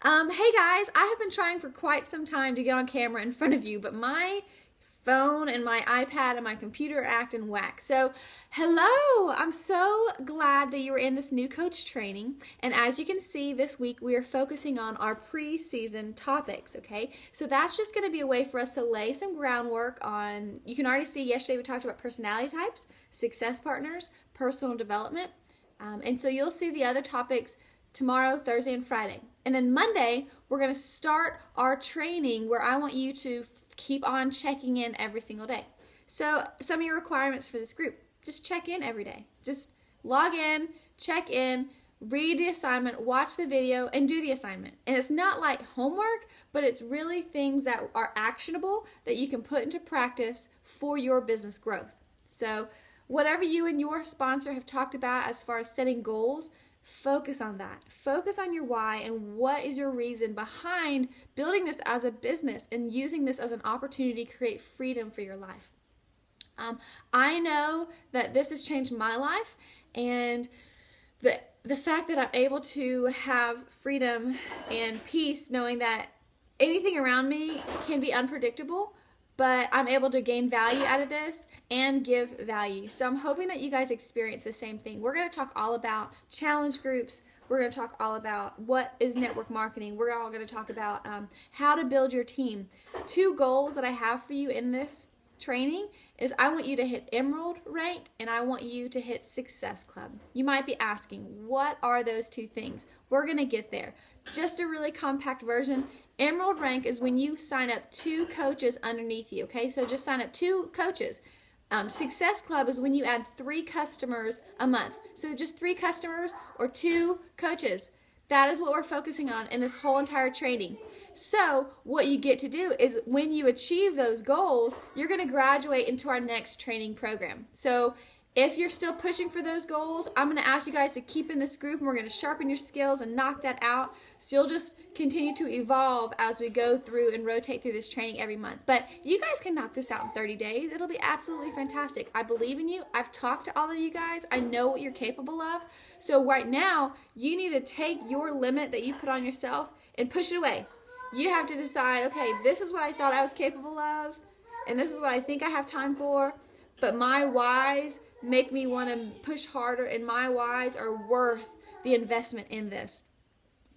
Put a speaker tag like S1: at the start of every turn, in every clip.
S1: Um, hey guys, I have been trying for quite some time to get on camera in front of you, but my phone and my iPad and my computer are acting whack. So, hello! I'm so glad that you were in this new coach training. And as you can see, this week we are focusing on our preseason topics, okay? So, that's just going to be a way for us to lay some groundwork on. You can already see yesterday we talked about personality types, success partners, personal development. Um, and so, you'll see the other topics tomorrow, Thursday, and Friday. And then Monday, we're going to start our training where I want you to f- keep on checking in every single day. So, some of your requirements for this group just check in every day. Just log in, check in, read the assignment, watch the video, and do the assignment. And it's not like homework, but it's really things that are actionable that you can put into practice for your business growth. So, whatever you and your sponsor have talked about as far as setting goals, Focus on that. Focus on your why and what is your reason behind building this as a business and using this as an opportunity to create freedom for your life. Um, I know that this has changed my life, and the the fact that I'm able to have freedom and peace, knowing that anything around me can be unpredictable, but I'm able to gain value out of this and give value. So I'm hoping that you guys experience the same thing. We're going to talk all about challenge groups. We're going to talk all about what is network marketing. We're all going to talk about um, how to build your team. Two goals that I have for you in this training is I want you to hit Emerald rank and I want you to hit Success Club. You might be asking, what are those two things? We're going to get there. Just a really compact version. Emerald rank is when you sign up two coaches underneath you, okay? So just sign up two coaches. Um, Success Club is when you add three customers a month. So just three customers or two coaches. That is what we're focusing on in this whole entire training. So, what you get to do is when you achieve those goals, you're going to graduate into our next training program. So, if you're still pushing for those goals, I'm going to ask you guys to keep in this group and we're going to sharpen your skills and knock that out. So you'll just continue to evolve as we go through and rotate through this training every month. But you guys can knock this out in 30 days. It'll be absolutely fantastic. I believe in you. I've talked to all of you guys. I know what you're capable of. So right now, you need to take your limit that you put on yourself and push it away. You have to decide, okay, this is what I thought I was capable of, and this is what I think I have time for but my whys make me want to push harder, and my whys are worth the investment in this.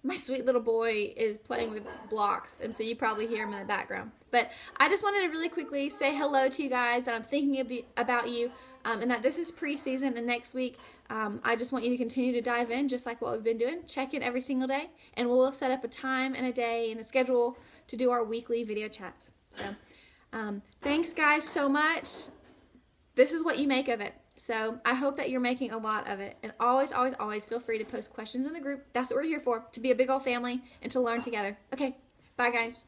S1: My sweet little boy is playing with blocks, and so you probably hear him in the background. But I just wanted to really quickly say hello to you guys, that I'm thinking about you, um, and that this is preseason, and next week um, I just want you to continue to dive in, just like what we've been doing. Check in every single day, and we'll set up a time and a day and a schedule to do our weekly video chats. So, um, thanks, guys, so much this is what you make of it. So I hope that you're making a lot of it. And always, always, always feel free to post questions in the group. That's what we're here for, to be a big old family and to learn together. Okay, bye guys.